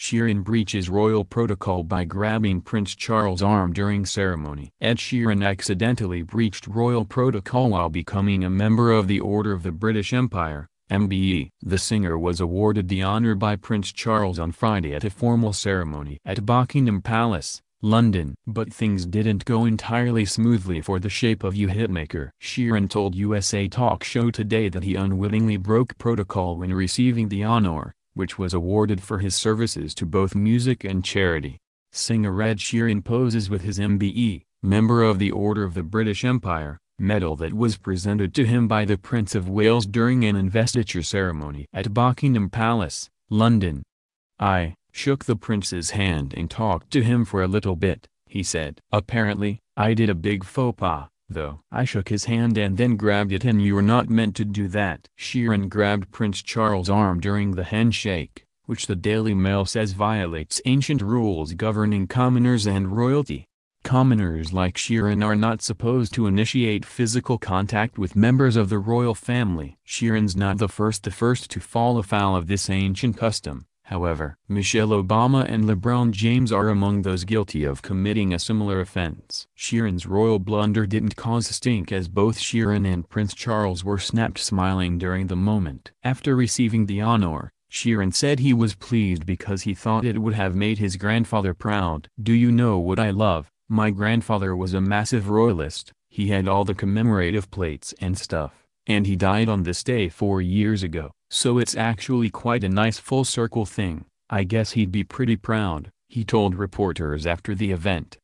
Sheeran breaches royal protocol by grabbing Prince Charles' arm during ceremony. Ed Sheeran accidentally breached royal protocol while becoming a member of the Order of the British Empire, MBE. The singer was awarded the honor by Prince Charles on Friday at a formal ceremony at Buckingham Palace, London. But things didn't go entirely smoothly for the Shape of You hitmaker. Sheeran told USA Talk Show Today that he unwittingly broke protocol when receiving the honor, which was awarded for his services to both music and charity. Singer Ed Sheeran poses with his MBE, member of the Order of the British Empire, medal that was presented to him by the Prince of Wales during an investiture ceremony at Buckingham Palace, London. I shook the prince's hand and talked to him for a little bit, he said. Apparently, I did a big faux pas, though. I shook his hand and then grabbed it and you're not meant to do that. Sheeran grabbed Prince Charles' arm during the handshake, which the Daily Mail says violates ancient rules governing commoners and royalty. Commoners like Sheeran are not supposed to initiate physical contact with members of the royal family. Sheeran's not the first the first to fall afoul of this ancient custom, however. Michelle Obama and LeBron James are among those guilty of committing a similar offense. Sheeran's royal blunder didn't cause stink as both Sheeran and Prince Charles were snapped smiling during the moment. After receiving the honor, Sheeran said he was pleased because he thought it would have made his grandfather proud. Do you know what I love? My grandfather was a massive royalist, he had all the commemorative plates and stuff, and he died on this day four years ago, so it's actually quite a nice full circle thing, I guess he'd be pretty proud, he told reporters after the event.